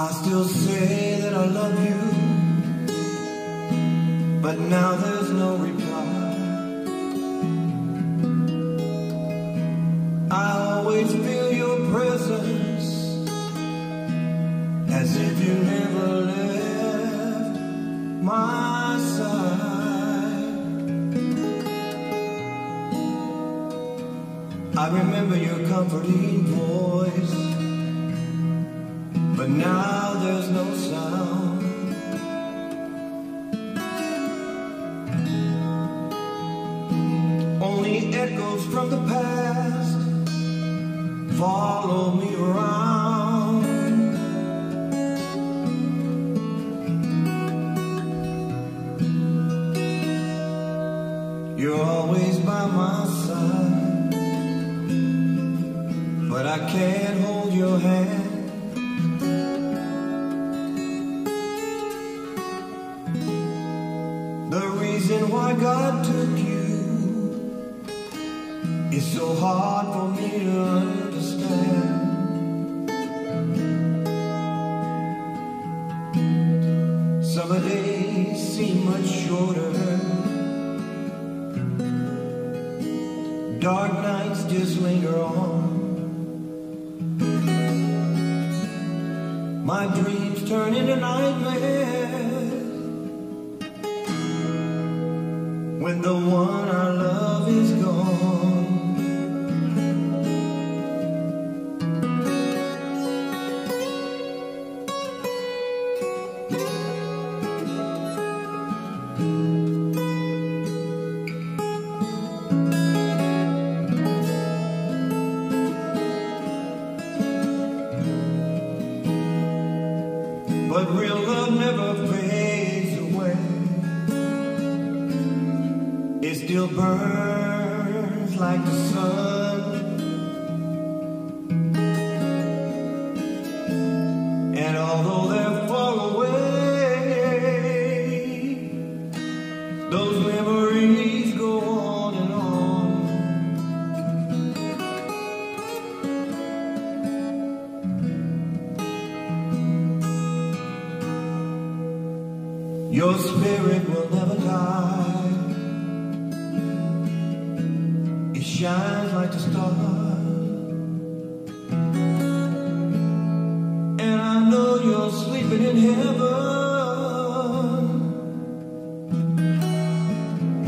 I still say that I love you, but now there's no reply. I always feel your presence as if you never left my side. I remember your comforting voice, but now there's no sound. Only echoes from the past follow me around. You're always by my side, but I can't hold your hand. The reason why God took you is so hard for me to understand. Summer days seem much shorter. Dark nights just linger on. My dreams turn into nightmares. When the one I love But real love never fades away. It still burns like the sun. Your spirit will never die. It shines like a star, And I know you're sleeping in heaven.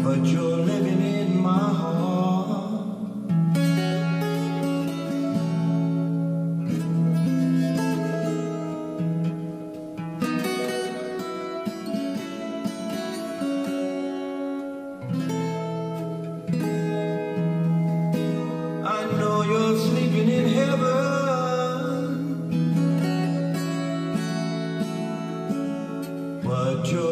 But you're living. What joy.